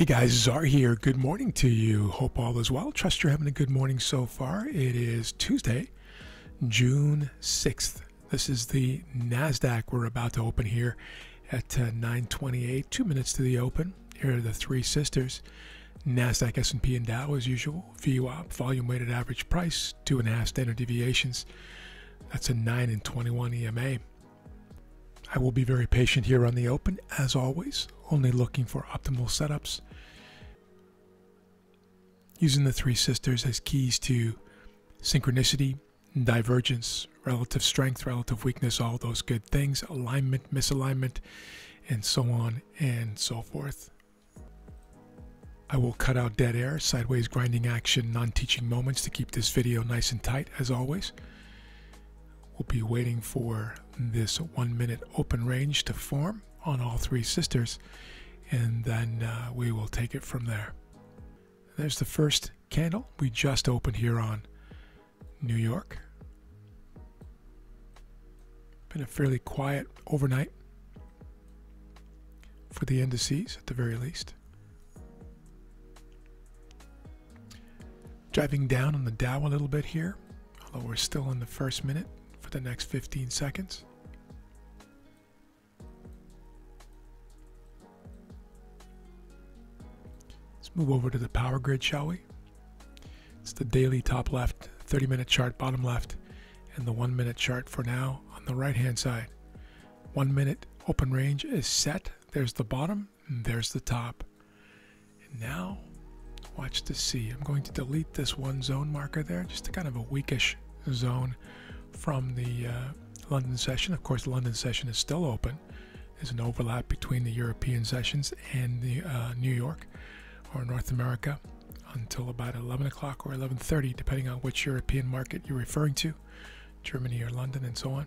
Hey guys, Zar here. Good morning to you. Hope all is well. Trust you're having a good morning so far. It is Tuesday, June 6th. This is the NASDAQ we're about to open here at uh, 928, two minutes to the open. Here are the three sisters. NASDAQ, S&P, and Dow as usual. VWAP, volume weighted average price, two and a half standard deviations. That's a 9 and 21 EMA. I will be very patient here on the open, as always, only looking for optimal setups. Using the three sisters as keys to synchronicity, divergence, relative strength, relative weakness, all those good things, alignment, misalignment, and so on and so forth. I will cut out dead air, sideways grinding action, non-teaching moments to keep this video nice and tight as always. We'll be waiting for this one minute open range to form on all three sisters and then uh, we will take it from there. There's the first candle we just opened here on New York. Been a fairly quiet overnight for the indices at the very least. Driving down on the Dow a little bit here, although we're still in the first minute for the next 15 seconds. Let's move over to the power grid, shall we? It's the daily top left, 30 minute chart bottom left, and the one minute chart for now on the right hand side. One minute open range is set. There's the bottom, there's the top. And now Watch to see. I'm going to delete this one zone marker there, just a kind of a weakish zone from the uh, London session. Of course, the London session is still open. There's an overlap between the European sessions and the uh, New York or North America until about 11 o'clock or 11:30, depending on which European market you're referring to, Germany or London, and so on.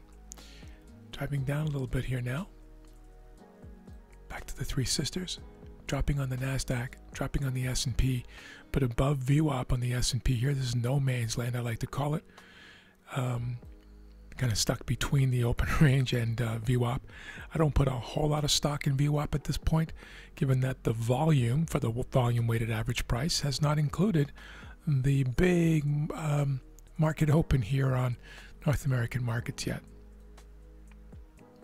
Driving down a little bit here now. Back to the Three Sisters dropping on the Nasdaq, dropping on the S&P, but above VWAP on the S&P here. This is no man's land, I like to call it. Um, kind of stuck between the open range and uh, VWAP. I don't put a whole lot of stock in VWAP at this point, given that the volume for the volume weighted average price has not included the big um, market open here on North American markets yet.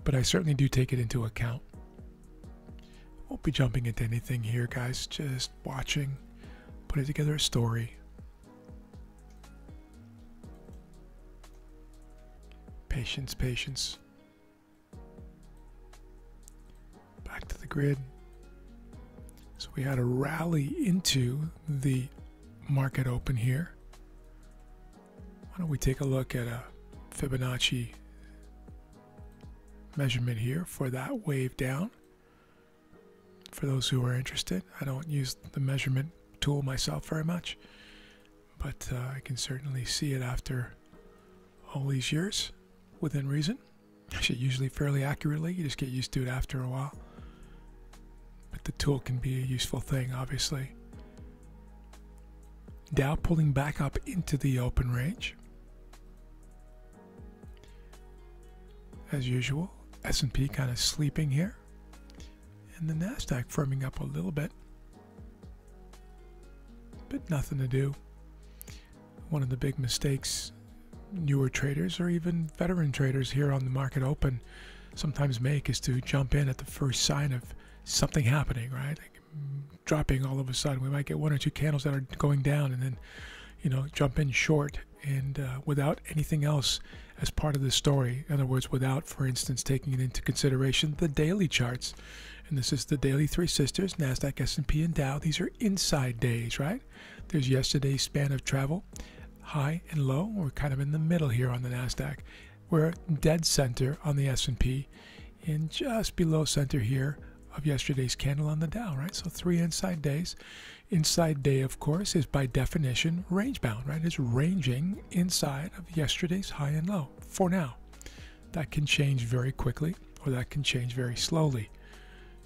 But I certainly do take it into account. Won't be jumping into anything here, guys. Just watching, putting together a story. Patience, patience. Back to the grid. So we had a rally into the market open here. Why don't we take a look at a Fibonacci measurement here for that wave down for those who are interested. I don't use the measurement tool myself very much, but uh, I can certainly see it after all these years within reason. Actually, usually fairly accurately. You just get used to it after a while. But the tool can be a useful thing, obviously. Dow pulling back up into the open range. As usual, S&P kind of sleeping here and the NASDAQ firming up a little bit. But nothing to do. One of the big mistakes newer traders or even veteran traders here on the market open sometimes make is to jump in at the first sign of something happening, right? Like dropping all of a sudden. We might get one or two candles that are going down and then, you know, jump in short and uh, without anything else as part of the story. In other words, without, for instance, taking it into consideration the daily charts and this is the daily three sisters nasdaq s&p and dow these are inside days right there's yesterday's span of travel high and low we're kind of in the middle here on the nasdaq we're dead center on the s&p and just below center here of yesterday's candle on the dow right so three inside days inside day of course is by definition range bound right it's ranging inside of yesterday's high and low for now that can change very quickly or that can change very slowly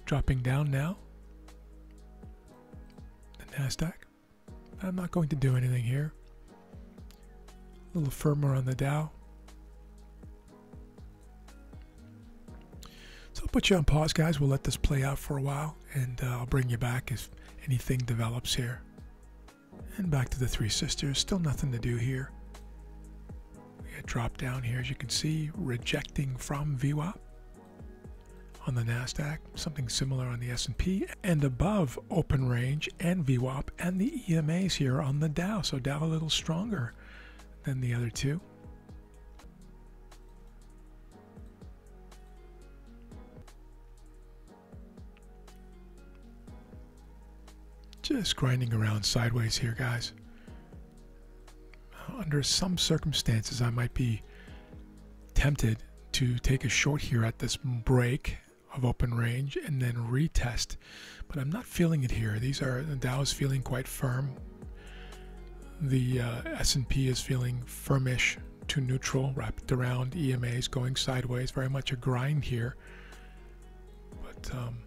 dropping down now. The NASDAQ. I'm not going to do anything here. A little firmer on the Dow. So I'll put you on pause, guys. We'll let this play out for a while, and uh, I'll bring you back if anything develops here. And back to the Three Sisters, still nothing to do here. We had drop down here, as you can see, rejecting from VWAP on the Nasdaq, something similar on the S&P, and above open range and VWAP and the EMAs here on the Dow. So Dow a little stronger than the other two. Just grinding around sideways here, guys. Under some circumstances, I might be tempted to take a short here at this break of open range and then retest, but I'm not feeling it here. These are the Dow is feeling quite firm. The uh, S&P is feeling firmish to neutral, wrapped around EMAs going sideways. Very much a grind here, but um,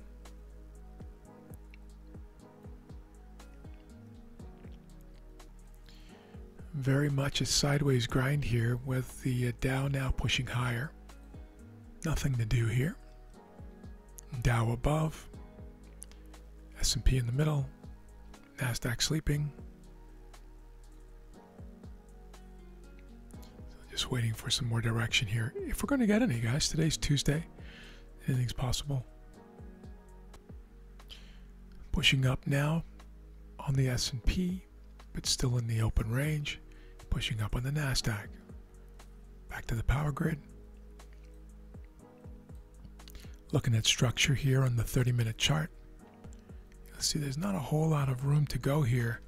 very much a sideways grind here with the uh, Dow now pushing higher. Nothing to do here. Dow above, S&P in the middle, Nasdaq sleeping. Just waiting for some more direction here. If we're going to get any, guys, today's Tuesday. Anything's possible. Pushing up now on the S&P, but still in the open range pushing up on the NASDAQ. Back to the power grid. Looking at structure here on the 30 minute chart. You'll see there's not a whole lot of room to go here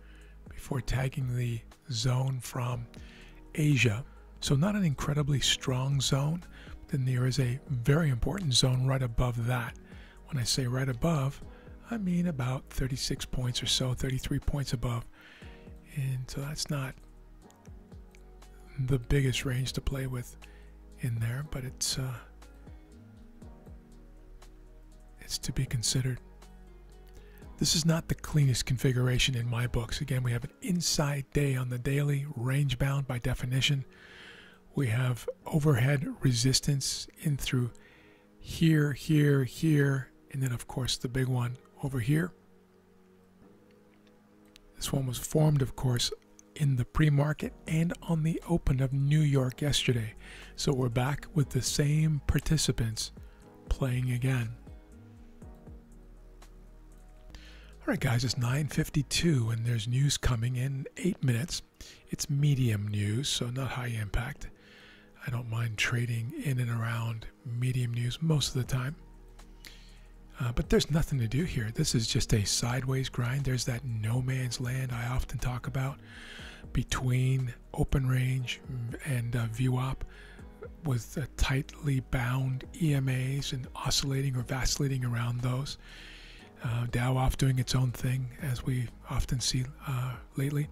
before tagging the zone from Asia. So, not an incredibly strong zone. Then there is a very important zone right above that. When I say right above, I mean about 36 points or so, 33 points above. And so that's not the biggest range to play with in there, but it's uh, it's to be considered. This is not the cleanest configuration in my books. Again, we have an inside day on the daily, range bound by definition. We have overhead resistance in through here, here, here, and then, of course, the big one over here. This one was formed, of course, in the pre market and on the open of New York yesterday. So we're back with the same participants playing again. All right, guys, it's 9:52 and there's news coming in 8 minutes. It's medium news, so not high impact. I don't mind trading in and around medium news most of the time. Uh, but there's nothing to do here. This is just a sideways grind. There's that no man's land I often talk about between open range and uh, VWAP with uh, tightly bound EMAs and oscillating or vacillating around those. Uh, Dow off doing its own thing, as we often see uh, lately.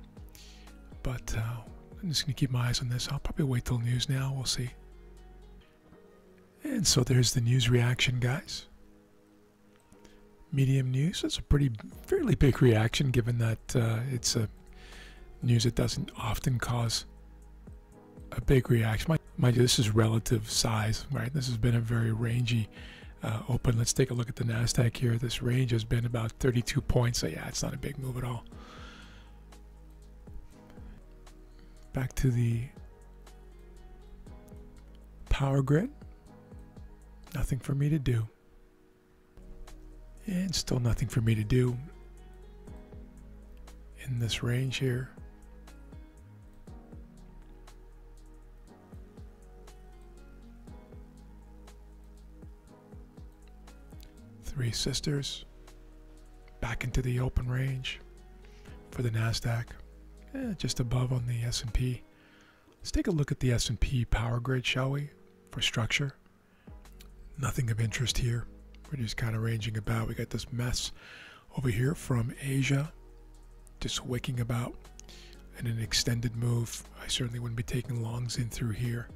But uh, I'm just going to keep my eyes on this. I'll probably wait till news now. We'll see. And so there's the news reaction, guys. Medium news. That's a pretty, fairly big reaction given that uh, it's a news that doesn't often cause a big reaction. Mind, you, this is relative size, right? This has been a very rangy uh, open. Let's take a look at the NASDAQ here. This range has been about 32 points. So, yeah, it's not a big move at all. Back to the power grid. Nothing for me to do. And still nothing for me to do in this range here. Three Sisters, back into the open range for the Nasdaq, eh, just above on the S&P. Let's take a look at the S&P power grid, shall we, for structure. Nothing of interest here. We're just kind of ranging about. We got this mess over here from Asia, just waking about in an extended move. I certainly wouldn't be taking longs in through here,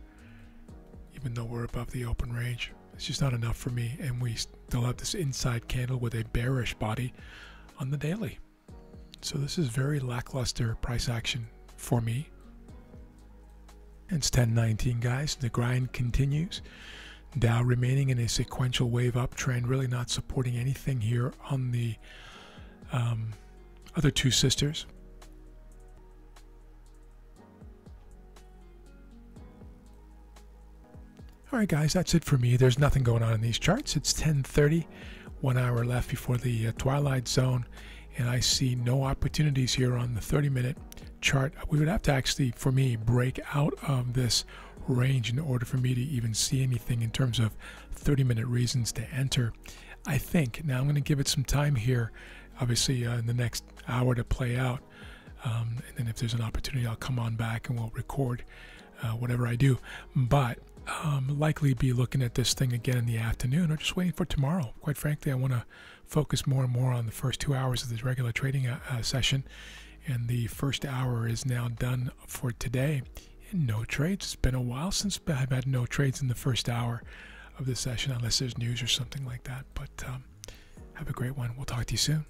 even though we're above the open range. It's just not enough for me, and we still have this inside candle with a bearish body on the daily. So this is very lackluster price action for me. It's 1019 guys. The grind continues. Dow remaining in a sequential wave uptrend, really not supporting anything here on the um, other two sisters. All right, guys, that's it for me. There's nothing going on in these charts. It's 10:30, one hour left before the uh, twilight zone, and I see no opportunities here on the 30-minute chart. We would have to actually, for me, break out of this range in order for me to even see anything in terms of 30-minute reasons to enter. I think now I'm going to give it some time here, obviously uh, in the next hour to play out, um, and then if there's an opportunity, I'll come on back and we'll record uh, whatever I do. But um, likely be looking at this thing again in the afternoon or just waiting for tomorrow. Quite frankly, I want to focus more and more on the first two hours of this regular trading uh, uh, session. And the first hour is now done for today. And no trades. It's been a while since I've had no trades in the first hour of the session, unless there's news or something like that. But um, have a great one. We'll talk to you soon.